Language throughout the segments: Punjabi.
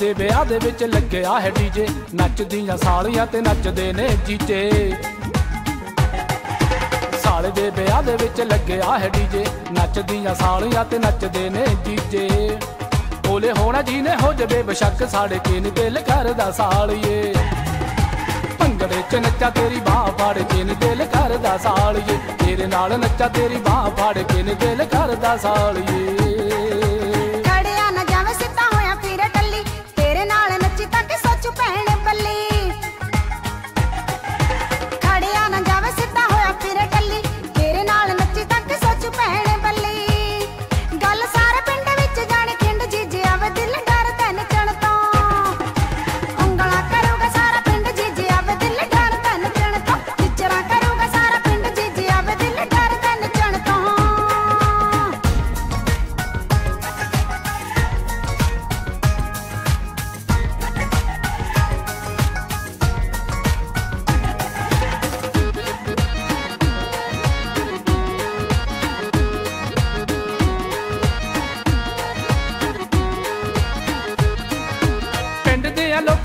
ਦੇ ਵਿਆਹ ਦੇ ਵਿੱਚ ਲੱਗਿਆ ਹੈ ਡੀਜੇ। ਨੱਚਦੀਆਂ ਸਾਲੀਆਂ ਤੇ ਨੱਚਦੇ ਨੇ ਜੀਜੇ। ਸਾਲੇ ਦੇ ਵਿਆਹ ਦੇ ਵਿੱਚ ਲੱਗਿਆ ਹੈ ਡੀਜੇ। ਨੱਚਦੀਆਂ ਸਾਲੀਆਂ ਤੇ ਨੱਚਦੇ ਨੇ ਜੀਜੇ। ਬੋਲੇ ਹੋਣਾ ਜੀ ਨੇ ਹੋ ਜਵੇ ਬਸ਼ੱਕ ਸਾਡੇ ਕਿਨ ਦਿਲ ਕਰਦਾ ਸਾਲੀਏ। ਭੰਗੜੇ ਚ ਨੱਚਾ ਤੇਰੀ ਬਾਹ ਫੜ ਕੇ ਨੀ ਦਿਲ ਕਰਦਾ ਸਾਲੀਏ। ਤੇਰੇ ਨਾਲ ਨੱਚਾ ਤੇਰੀ ਬਾਹ ਫੜ ਕੇ ਨੀ ਦਿਲ ਕਰਦਾ ਸਾਲੀਏ।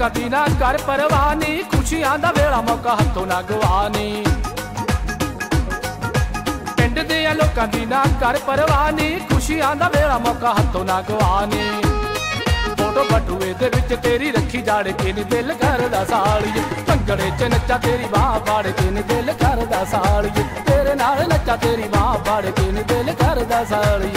ਦੇ ਨਾ ਕਰ ਪਰਵਾਹ ਖੁਸ਼ੀਆਂ ਦਾ ਵੇਲਾ ਮੌਕਾ ਹੱਥੋਂ ਨਾ ਗਵਾਨੀ ਪਿੰਡ ਦੇ ਲੋਕਾਂ ਦੀ ਨਾ ਕਰ ਪਰਵਾਹ ਨੀ ਖੁਸ਼ੀਆਂ ਦਾ ਵੇਲਾ ਮੌਕਾ ਹੱਥੋਂ ਨਾ ਗਵਾਨੀ ਫੋਟੋ ਬਟੂਏ ਦੇ ਵਿੱਚ ਤੇਰੀ ਰੱਖੀ ਜਾੜ ਕੇ ਨੀ ਦਿਲ ਕਰਦਾ ਸਾਲੀਏ। ਭੰਗੜੇ ਚ ਨੱਚਾ ਤੇਰੀ ਬਾਹ ਬਾੜ ਕੇ ਨੀ ਦਿਲ ਕਰਦਾ ਸਾਲੀਏ। ਤੇਰੇ ਨਾਲ ਨੱਚਾ ਤੇਰੀ ਬਾਹ ਬਾੜ ਕੇ ਨੀ ਦਿਲ ਕਰਦਾ ਸਾਲੀਏ।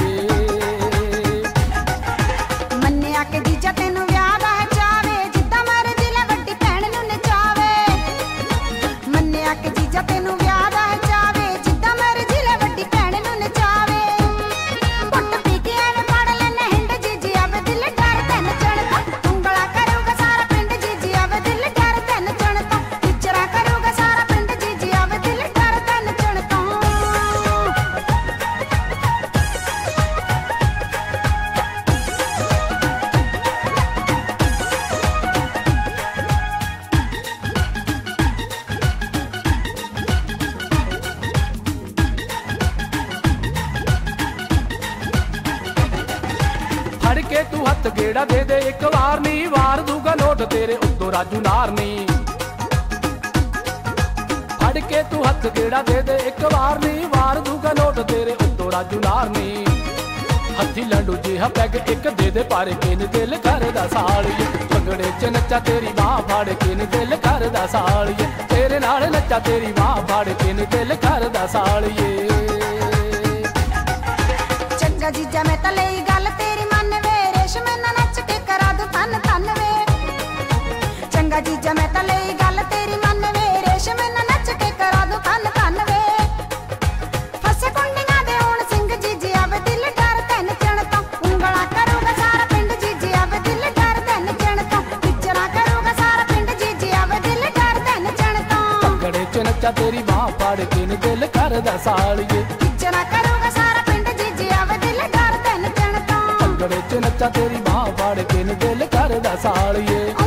ਕੇ ਤੂੰ ਹੱਥ ਗੇੜਾ ਦੇ ਦੇ, ਇੱਕ ਵਾਰ ਨੀ, ਵਾਰ ਦੂਗਾ ਨੋਟ ਤੇਰੇ ਉੱਤੋਂ ਰਾਜੂ ਨਾਰਨੀ ਫੜ ਕੇ ਤੂੰ ਹੱਥ ਗੇੜਾ ਦੇ ਦੇ, ਇੱਕ ਵਾਰ ਨੀ, ਵਾਰ ਦੂਗਾ ਨੋਟ ਤੇਰੇ ਉੱਤੋਂ ਰਾਜੂ ਨਾਰਨੀ ਹੱਥੀ ਲੰਡੂ ਜਿਹਾ ਪੈਗ ਇੱਕ ਦੇ ਦੇ, ਪਰ ਕੇ ਨੀ ਦਿਲ ਕਰਦਾ ਸਾਲੀਏ ਭੰਗੜੇ ਚ ਨੱਚਾ ਤੇਰੀ ਬਾਹ, ਫੜ ਕੇ ਨੀ ਦਿਲ ਕਰਦਾ ਸਾਲੀਏ ਤੇਰੇ ਨਾਲ ਨੱਚਾ ਤੇਰੀ ਬਾਹ, ਫੜ ਕੇ ਨੀ ਦਿਲ ਕਰਦਾ ਸਾਲੀਏ ਭੰਗੜੇ ਚ ਨੱਚਾ ਤੇਰੀ ਬਾਹ ਫੜ ਕੇ ਨੀ ਦਿਲ ਕਰਦਾ ਸਾਲੀਏ। ਵਿਚਰਾ ਕਰੂਗਾ ਸਾਰਾ ਪਿੰਡ ਜੀਜੀ ਆਵੇ ਦਿਲ ਡਰ ਤੈਨ ਚਣ ਤੋਂ। ਭੰਗੜੇ ਚ ਨੱਚਾ ਤੇਰੀ ਬਾਹ ਫੜ ਕੇ ਨੀ ਦਿਲ ਕਰਦਾ ਸਾਲੀਏ।